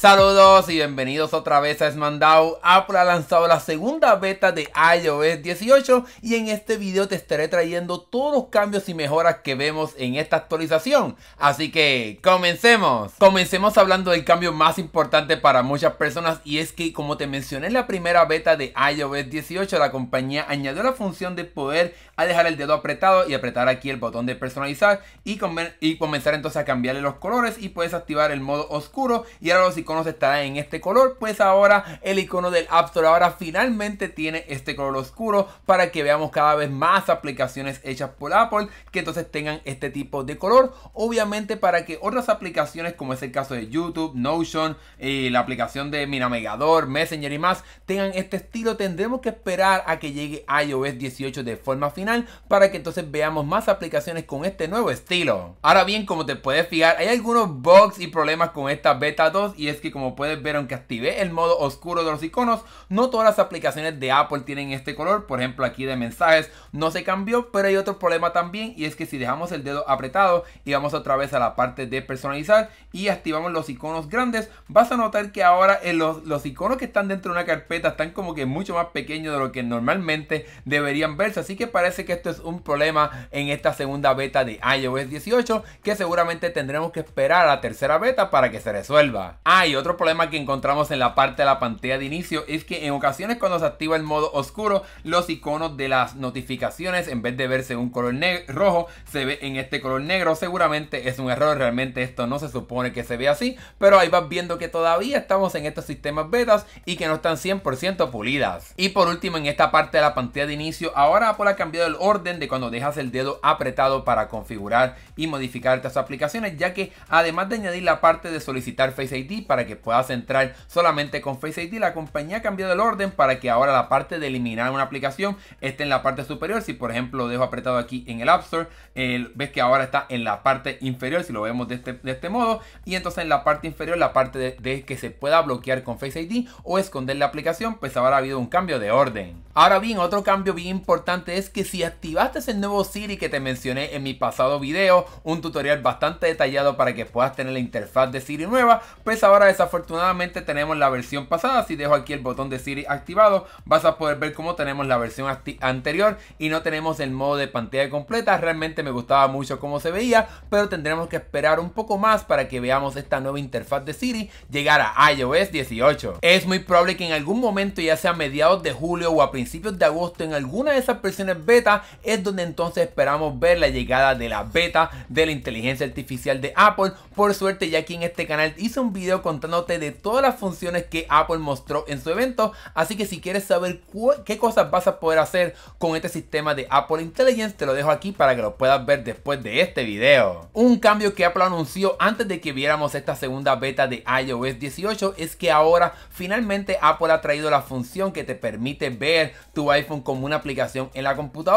Saludos y bienvenidos otra vez a Smandau. Apple ha lanzado la segunda beta de iOS 18 y en este video te estaré trayendo todos los cambios y mejoras que vemos en esta actualización. Así que comencemos. Comencemos hablando del cambio más importante para muchas personas y es que como te mencioné en la primera beta de iOS 18 la compañía añadió la función de poder dejar el dedo apretado y apretar aquí el botón de personalizar y, y comenzar entonces a cambiarle los colores y puedes activar el modo oscuro y ahora los iconos estarán en este color. Pues ahora el icono del App Store ahora finalmente tiene este color oscuro para que veamos cada vez más aplicaciones hechas por Apple que entonces tengan este tipo de color. Obviamente para que otras aplicaciones como es el caso de YouTube, Notion, eh, la aplicación de mi navegador, Messenger y más tengan este estilo tendremos que esperar a que llegue iOS 18 de forma final para que entonces veamos más aplicaciones con este nuevo estilo. Ahora bien, como te puedes fijar, hay algunos bugs y problemas con esta beta 2 y es que como puedes ver, aunque activé el modo oscuro de los iconos, no todas las aplicaciones de Apple tienen este color. Por ejemplo, aquí de mensajes no se cambió, pero hay otro problema también y es que si dejamos el dedo apretado y vamos otra vez a la parte de personalizar y activamos los iconos grandes, vas a notar que ahora en los, los iconos que están dentro de una carpeta están como que mucho más pequeños de lo que normalmente deberían verse. Así que parece que esto es un problema en esta segunda beta de iOS 18 que seguramente tendremos que esperar a la tercera beta para que se resuelva. Ah, y otro problema que encontramos en la parte de la pantalla de inicio es que en ocasiones cuando se activa el modo oscuro, los iconos de las notificaciones en vez de verse un color rojo, se ve en este color negro. Seguramente es un error, realmente esto no se supone que se vea así, pero ahí vas viendo que todavía estamos en estos sistemas betas y que no están 100% pulidas. Y por último, en esta parte de la pantalla de inicio, ahora Apple ha cambiado el orden de cuando dejas el dedo apretado para configurar y modificar estas aplicaciones, ya que además de añadir la parte de solicitar Face ID para que puedas entrar solamente con Face ID, la compañía ha cambiado el orden para que ahora la parte de eliminar una aplicación esté en la parte superior. Si por ejemplo lo dejo apretado aquí en el App Store, ves que ahora está en la parte inferior, si lo vemos de este, de este modo, y entonces en la parte inferior, la parte de, de que se pueda bloquear con Face ID o esconder la aplicación, pues ahora ha habido un cambio de orden. Ahora bien, otro cambio bien importante es que si activaste el nuevo Siri que te mencioné en mi pasado video, un tutorial bastante detallado para que puedas tener la interfaz de Siri nueva, pues ahora desafortunadamente tenemos la versión pasada, si dejo aquí el botón de Siri activado, vas a poder ver cómo tenemos la versión anterior y no tenemos el modo de pantalla completa, realmente me gustaba mucho cómo se veía, pero tendremos que esperar un poco más para que veamos esta nueva interfaz de Siri llegar a iOS 18. Es muy probable que en algún momento, ya sea a mediados de julio o a principios de agosto en alguna de esas versiones beta es donde entonces esperamos ver la llegada de la beta de la inteligencia artificial de Apple. Por suerte ya aquí en este canal hice un video contándote de todas las funciones que Apple mostró en su evento. Así que si quieres saber qué cosas vas a poder hacer con este sistema de Apple Intelligence te lo dejo aquí para que lo puedas ver después de este video. Un cambio que Apple anunció antes de que viéramos esta segunda beta de iOS 18 es que ahora finalmente Apple ha traído la función que te permite ver tu iPhone como una aplicación en la computadora.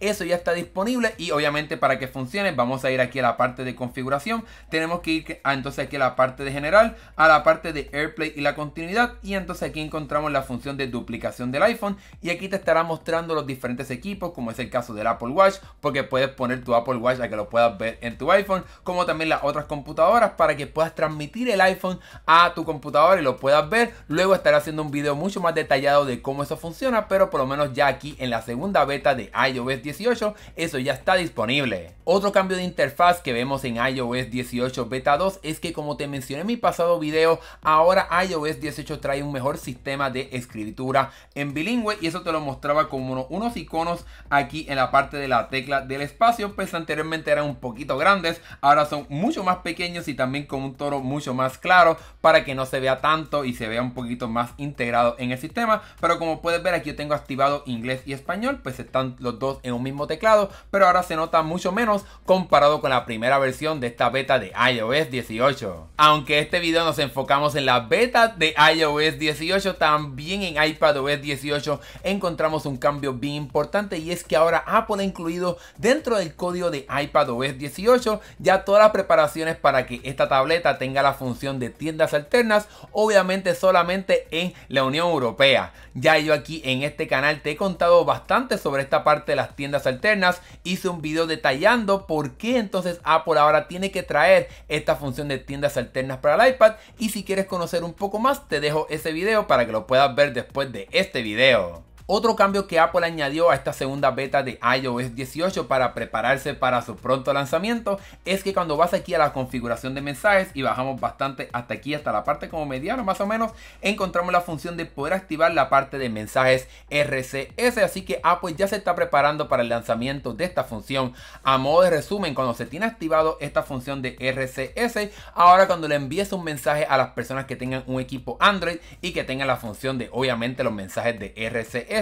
Eso ya está disponible y obviamente para que funcione vamos a ir aquí a la parte de configuración. Tenemos que ir a, entonces aquí a la parte de general, a la parte de AirPlay y la continuidad y entonces aquí encontramos la función de duplicación del iPhone y aquí te estará mostrando los diferentes equipos como es el caso del Apple Watch porque puedes poner tu Apple Watch a que lo puedas ver en tu iPhone como también las otras computadoras para que puedas transmitir el iPhone a tu computadora y lo puedas ver. Luego estaré haciendo un video mucho más detallado de cómo eso funciona pero por lo menos ya aquí en la segunda beta de iOS 18 eso ya está disponible. Otro cambio de interfaz que vemos en iOS 18 beta 2 es que como te mencioné en mi pasado video, ahora iOS 18 trae un mejor sistema de escritura en bilingüe y eso te lo mostraba como unos iconos aquí en la parte de la tecla del espacio, pues anteriormente eran un poquito grandes, ahora son mucho más pequeños y también con un tono mucho más claro para que no se vea tanto y se vea un poquito más integrado en el sistema, pero como puedes ver aquí yo tengo activado inglés y español, pues están los dos en un mismo teclado, pero ahora se nota mucho menos comparado con la primera versión de esta beta de iOS 18. Aunque este video nos enfocamos en la beta de iOS 18, también en iPadOS 18 encontramos un cambio bien importante y es que ahora Apple ha incluido dentro del código de iPadOS 18 ya todas las preparaciones para que esta tableta tenga la función de tiendas alternas, obviamente solamente en la Unión Europea. Ya yo aquí en este canal te he contado bastante sobre esta parte de las tiendas alternas hice un video detallando por qué entonces Apple ahora tiene que traer esta función de tiendas alternas para el iPad y si quieres conocer un poco más te dejo ese video para que lo puedas ver después de este video. Otro cambio que Apple añadió a esta segunda beta de iOS 18 para prepararse para su pronto lanzamiento es que cuando vas aquí a la configuración de mensajes y bajamos bastante hasta aquí, hasta la parte como mediano más o menos, encontramos la función de poder activar la parte de mensajes RCS. Así que Apple ya se está preparando para el lanzamiento de esta función. A modo de resumen, cuando se tiene activado esta función de RCS, ahora cuando le envíes un mensaje a las personas que tengan un equipo Android y que tengan la función de obviamente los mensajes de RCS,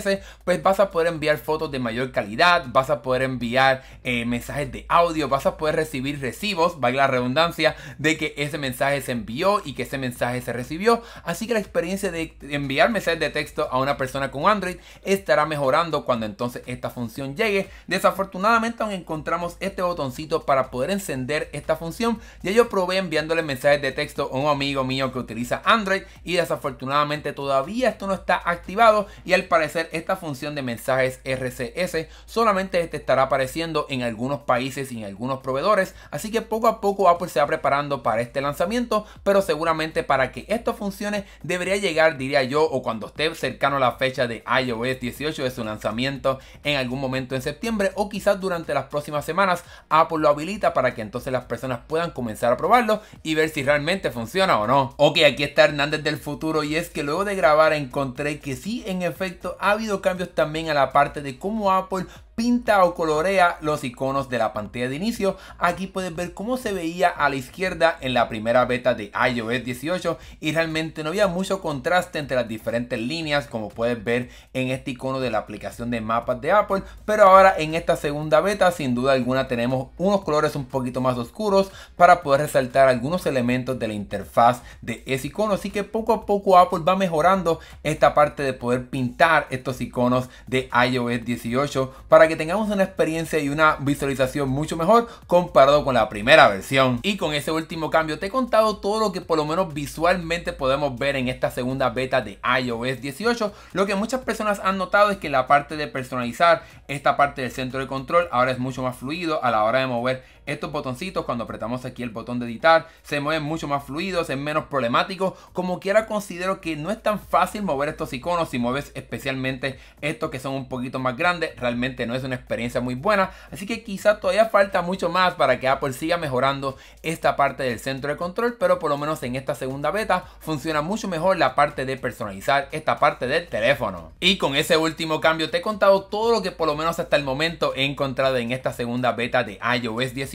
pues vas a poder enviar fotos de mayor calidad, vas a poder enviar eh, mensajes de audio, vas a poder recibir recibos, vaya la redundancia, de que ese mensaje se envió y que ese mensaje se recibió. Así que la experiencia de enviar mensajes de texto a una persona con Android estará mejorando cuando entonces esta función llegue. Desafortunadamente aún encontramos este botoncito para poder encender esta función. Ya yo probé enviándole mensajes de texto a un amigo mío que utiliza Android y desafortunadamente todavía esto no está activado y al parecer esta función de mensajes RCS solamente te estará apareciendo en algunos países y en algunos proveedores, así que poco a poco Apple se va preparando para este lanzamiento, pero seguramente para que esto funcione debería llegar, diría yo, o cuando esté cercano a la fecha de iOS 18 de su lanzamiento en algún momento en septiembre o quizás durante las próximas semanas Apple lo habilita para que entonces las personas puedan comenzar a probarlo y ver si realmente funciona o no. Ok, aquí está Hernández del futuro y es que luego de grabar encontré que sí, en efecto, habido cambios también a la parte de cómo Apple pinta o colorea los iconos de la pantalla de inicio. Aquí puedes ver cómo se veía a la izquierda en la primera beta de iOS 18 y realmente no había mucho contraste entre las diferentes líneas como puedes ver en este icono de la aplicación de mapas de Apple. Pero ahora en esta segunda beta sin duda alguna tenemos unos colores un poquito más oscuros para poder resaltar algunos elementos de la interfaz de ese icono. Así que poco a poco Apple va mejorando esta parte de poder pintar estos iconos de iOS 18 para que tengamos una experiencia y una visualización mucho mejor comparado con la primera versión. Y con ese último cambio te he contado todo lo que por lo menos visualmente podemos ver en esta segunda beta de iOS 18. Lo que muchas personas han notado es que la parte de personalizar esta parte del centro de control ahora es mucho más fluido a la hora de mover estos botoncitos cuando apretamos aquí el botón de editar se mueven mucho más fluidos, es menos problemático. Como quiera considero que no es tan fácil mover estos iconos si mueves especialmente estos que son un poquito más grandes. Realmente no es una experiencia muy buena. Así que quizá todavía falta mucho más para que Apple siga mejorando esta parte del centro de control. Pero por lo menos en esta segunda beta funciona mucho mejor la parte de personalizar esta parte del teléfono. Y con ese último cambio te he contado todo lo que por lo menos hasta el momento he encontrado en esta segunda beta de iOS 10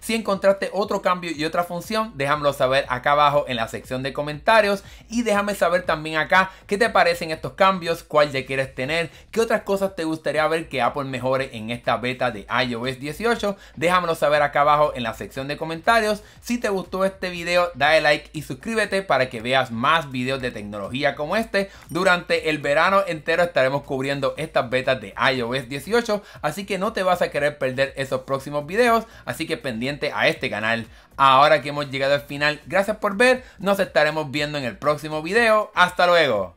si encontraste otro cambio y otra función, déjamelo saber acá abajo en la sección de comentarios. Y déjame saber también acá qué te parecen estos cambios, cuál ya quieres tener, qué otras cosas te gustaría ver que Apple mejore en esta beta de iOS 18. Déjamelo saber acá abajo en la sección de comentarios. Si te gustó este video, dale like y suscríbete para que veas más videos de tecnología como este. Durante el verano entero estaremos cubriendo estas betas de iOS 18, así que no te vas a querer perder esos próximos videos así que pendiente a este canal. Ahora que hemos llegado al final, gracias por ver, nos estaremos viendo en el próximo video. Hasta luego.